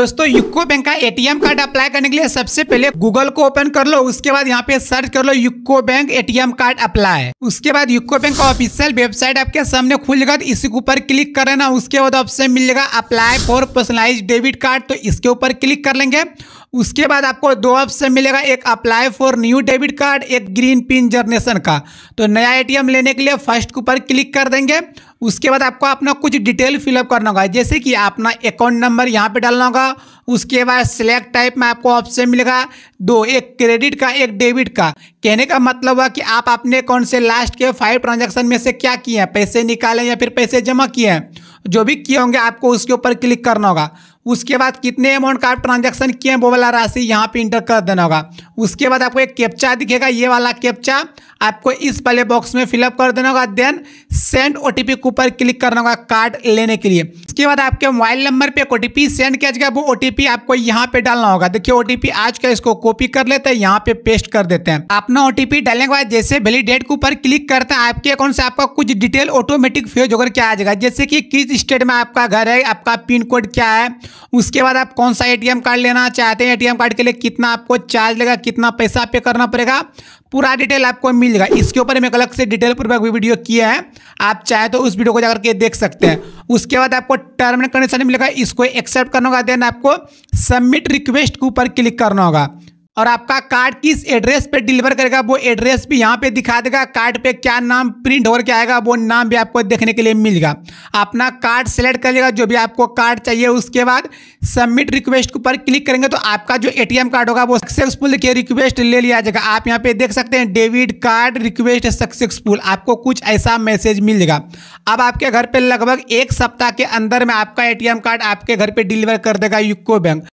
दोस्तों UCO bank का ATM card apply करने के लिए सबसे पहले गूगल को ओपन कर लो, उसके बाद यहाँ पे सर्च कर लो UCO bank ATM card apply उसके बाद यूको बैंक का ऑफिशियल वेबसाइट आपके सामने खुल जाएगा तो इसी के ऊपर क्लिक करना उसके बाद ऑप्शन मिलेगा apply for personalise debit card तो इसके ऊपर क्लिक कर लेंगे। उसके बाद आपको दो ऑप्शन मिलेगा, एक apply for new debit card एक ग्रीन पिन जनरेशन का। तो नया एटीएम लेने के लिए फ़र्स्ट के ऊपर क्लिक कर देंगे। उसके बाद आपको अपना कुछ डिटेल फिलअप करना होगा। जैसे कि अपना अकाउंट नंबर यहाँ पे डालना होगा। उसके बाद सिलेक्ट टाइप में आपको ऑप्शन मिलेगा। दो, एक क्रेडिट का, एक डेबिट का। कहने का मतलब हुआ कि आप अपने अकाउंट से लास्ट के फाइव ट्रांजेक्शन में से क्या किए हैं? पैसे निकाले या फिर पैसे जमा किए हैं? जो भी किए होंगे आपको उसके ऊपर क्लिक करना होगा। उसके बाद कितने अमाउंट का आप ट्रांजेक्शन किए वो वाला राशि यहाँ पे इंटर कर देना होगा। उसके बाद आपको एक कैप्चा दिखेगा, ये वाला कैप्चा आपको इस वाले बॉक्स में फिलअप कर देना होगा। देन सेंड ओ के ऊपर क्लिक करना होगा कार्ड लेने के लिए। उसके बाद आपके मोबाइल नंबर पे एक ओ सेंड किया जाएगा, वो ओटीपी आपको यहाँ पे डालना होगा। देखिए ओटीपी आज का इसको कॉपी कर लेते हैं, यहाँ पे पेस्ट कर देते हैं। अपना ओटीपी डालने के बाद जैसे वैलिडेट के ऊपर क्लिक करते हैं, आपके अकाउंट से आपका कुछ डिटेल ऑटोमेटिक फ़ेज़ होकर क्या आ जाएगा। जैसे कि किस स्टेट में आपका घर है, आपका पिन कोड क्या है उसके बाद आप कौन सा एटीएम कार्ड लेना चाहते हैं? एटीएम कार्ड के लिए कितना आपको चार्ज लेगा कितना पैसा पे करना पड़ेगा? पूरा डिटेल आपको मिल जाएगा। इसके ऊपर मैं अलग से डिटेल पूर्वक वीडियो किया है। आप चाहे तो उस वीडियो को जाकर के देख सकते हैं। उसके बाद आपको टर्म एंड कंडीशन मिलेगा, इसको एक्सेप्ट करना होगा देन आपको सबमिट रिक्वेस्ट के ऊपर क्लिक करना होगा। और आपका कार्ड किस एड्रेस पे डिलीवर करेगा, वो एड्रेस भी यहाँ पे दिखा देगा। कार्ड पे क्या नाम प्रिंट होकर के आएगा, वो नाम भी आपको देखने के लिए मिलेगा। अपना कार्ड सेलेक्ट करिएगा जो भी आपको कार्ड चाहिए, उसके बाद सबमिट रिक्वेस्ट के ऊपर क्लिक करेंगे तो आपका जो एटीएम कार्ड होगा, वो सक्सेसफुल देखिए रिक्वेस्ट ले लिया जाएगा। आप यहाँ पे देख सकते हैं, डेबिट कार्ड रिक्वेस्ट सक्सेसफुल। आपको कुछ ऐसा मैसेज मिल जाएगा अब आपके घर पर लगभग एक सप्ताह के अंदर में आपका एटीएम कार्ड आपके घर पर डिलीवर कर देगा यूको बैंक।